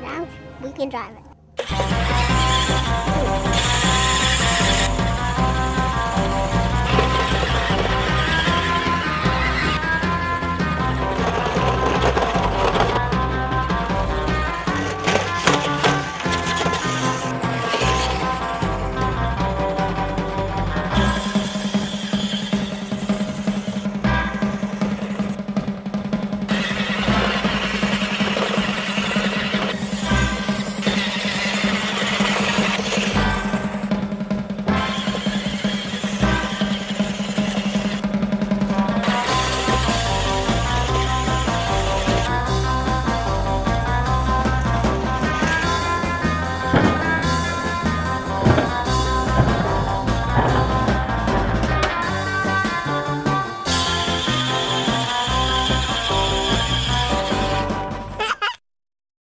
Now we can drive it.